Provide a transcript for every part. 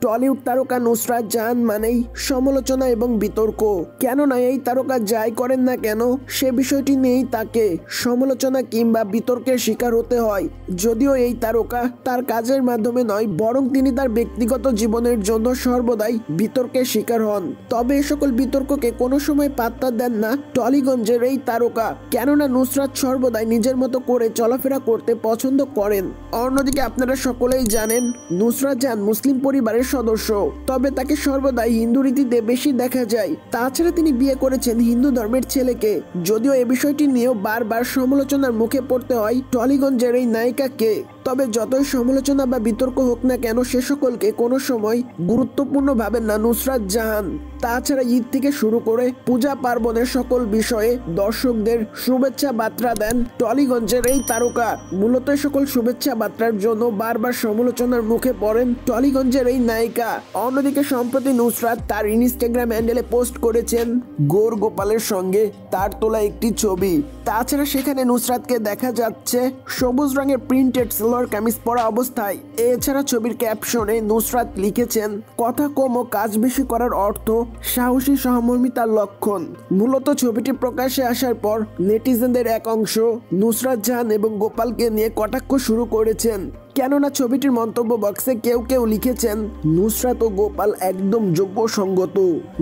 Tollywood তারকা নুসরাত জাহান মানেই সমালোচনা এবং বিতর্ক। কেননা এই তারকা যাই করেন না কেন, সে বিষয়টি নিয়েই তাকে সমালোচনা কিংবা বিতর্কের শিকার হতে হয়। যদিও এই তারকা তার কাজের মাধ্যমে নয়, বরং তিনি তার ব্যক্তিগত জীবনের জন্য সর্বদাই বিতর্কের শিকার হন। তবে এ সকল বিতর্ককে কোনো সময় পাত্তা দেন না টলিগঞ্জের এই তারকা। কেননা নুসরাত সর্বদাই নিজের মতো করে চলাফেরা করতে পছন্দ করেন। অন্যদিকে আপনারা সকলেই জানেন, নুসরাত জাহান মুসলিম পরিবারের সদস্য। তবে তাকে সর্বদাই হিন্দু রীতিতে বেশি দেখা যায়। তাছাড়া তিনি বিয়ে করেছেন হিন্দু ধর্মের ছেলেকে। যদিও এ বিষয়টি নিয়েও বারবার সমালোচনার মুখে পড়তে হয় টলিগঞ্জের এই নায়িকাকে। তবে যতই সমালোচনা বা বিতর্ক হোক না কেন সে সকলকে কোনো সময় গুরুত্বপূর্ণ ভাবেন না নুসরাত জাহান, তাছাড়া ঈদ থেকে শুরু করে পূজা পার্বণের সকল বিষয়ে দর্শকদের শুভেচ্ছা বার্তা দেন টলিগঞ্জের এই তারকা। মূলত সকল শুভেচ্ছা বার্তার জন্য বারবার সমালোচনার মুখে পড়েন টলিগঞ্জের এই নায়িকা। অন্যদিকে সম্প্রতি নুসরাত তার ইনস্টাগ্রাম হ্যান্ডেলে পোস্ট করেছেন, গোর গোপালের সঙ্গে তার তোলা একটি ছবি। তাছাড়া সেখানে নুসরাতকে দেখা যাচ্ছে সবুজ রঙের প্রিন্টেড সালোয়ার কামিজ পরা অবস্থায়। এছাড়া ছবির ক্যাপশনে নুসরাত লিখেছেন, কথা কম ও কাজ বেশি করার অর্থ সাহসী সহমর্মিতার লক্ষণ। মূলত ছবিটি প্রকাশে আসার পর নেটিজেনদের এক অংশ নুসরাত জাহান এবং গোপালকে নিয়ে কটাক্ষ শুরু করেছেন। কেননা ছবিটির মন্তব্য বক্সে কেউ কেউ লিখেছেন, নুসরাত ও গোপাল একদম যোগ্য সঙ্গত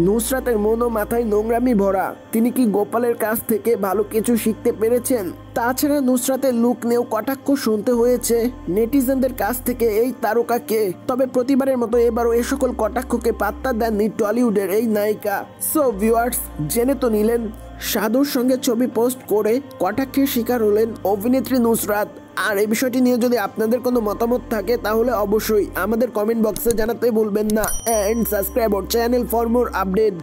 নুসরাতের মন ও মাথায় নোংরামি ভরা। তিনি কি গোপালের কাছ থেকে ভালো কিছু শিখতে পেরেছেন? তাছাড়া নুসরাতের লুক নিয়েও কটাক্ষ শুনতে হয়েছে। নেটিজেনদের কাছ থেকে এই তারকাকে। তবে প্রতিবারের মতো এবারও এ সকল কটাক্ষকে পাত্তা দেননি টলিউডের এই নায়িকা। সো ভিউয়ার্স জেনে তো নিলেন সাধুর সঙ্গে ছবি পোস্ট করে কটাক্ষের শিকার হলেন অভিনেত্রী নুসরাত। আর এই বিষয়টি নিয়ে যদি আপনাদের কোনো মতামত থাকে, তাহলে অবশ্যই আমাদের কমেন্ট বক্সে জানাতে ভুলবেন না। And subscribe channel for more update